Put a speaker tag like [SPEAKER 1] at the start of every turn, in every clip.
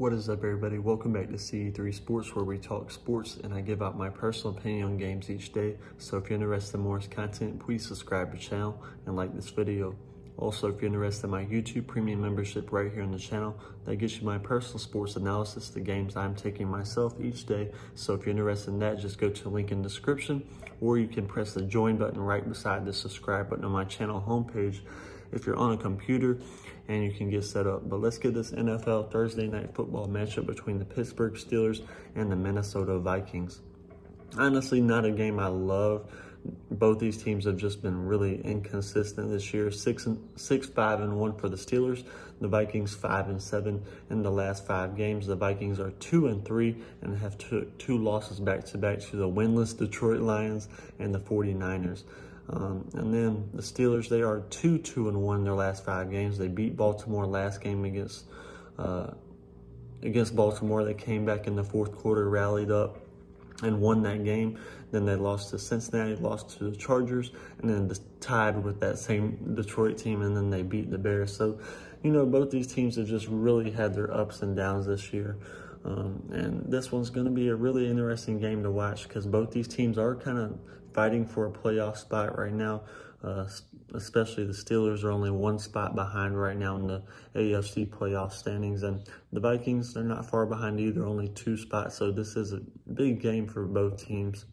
[SPEAKER 1] What is up, everybody? Welcome back to CEiii Sports, where we talk sports and I give out my personal opinion on games each day. So if you're interested in more content, please subscribe to the channel and like this video. Also, if you're interested in my YouTube premium membership right here on the channel, that gets you my personal sports analysis, the games I'm taking myself each day. So if you're interested in that, just go to the link in the description, or you can press the join button right beside the subscribe button on my channel homepage if you're on a computer and you can get set up. But let's get this NFL Thursday night football matchup between the Pittsburgh Steelers and the Minnesota Vikings. Honestly, not a game I love. Both these teams have just been really inconsistent this year. Six and six, five and one for the Steelers. The Vikings five and seven in the last five games. The Vikings are two and three and have two, two losses back to back to the winless Detroit Lions and the 49ers. Um, and then the Steelers, they are 2 2 and 1 in their last five games. They beat Baltimore last game against uh, against Baltimore. They came back in the fourth quarter, rallied up, and won that game. Then they lost to Cincinnati, lost to the Chargers, and then tied with that same Detroit team, and then they beat the Bears. So, you know, both these teams have just really had their ups and downs this year. Um, and this one's going to be a really interesting game to watch because both these teams are kind of fighting for a playoff spot right now. Uh, especially the Steelers are only one spot behind right now in the AFC playoff standings. And the Vikings, they're not far behind either, only two spots. So this is a big game for both teams.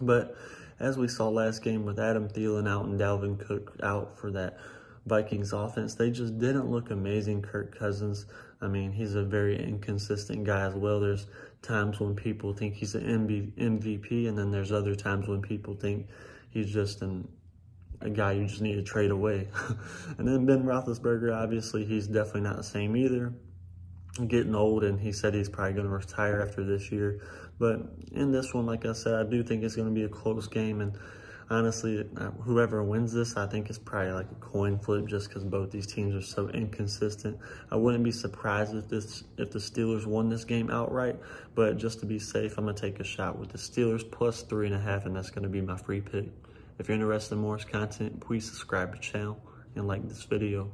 [SPEAKER 1] But as we saw last game with Adam Thielen out and Dalvin Cook out for that Vikings offense, they just didn't look amazing. Kirk Cousins, I mean, he's a very inconsistent guy as well. There's times when people think he's an MVP, and then there's other times when people think he's just an, a guy you just need to trade away. and then Ben Roethlisberger, obviously, he's definitely not the same either. Getting old, and he said he's probably going to retire after this year. But in this one, like I said, I do think it's going to be a close game, and honestly, uh, whoever wins this, I think is probably like a coin flip just because both these teams are so inconsistent. I wouldn't be surprised if this if the Steelers won this game outright, but just to be safe, I'm to take a shot with the Steelers plus three and a half, and that's going to be my free pick. If you're interested in more content, please subscribe to the channel and like this video.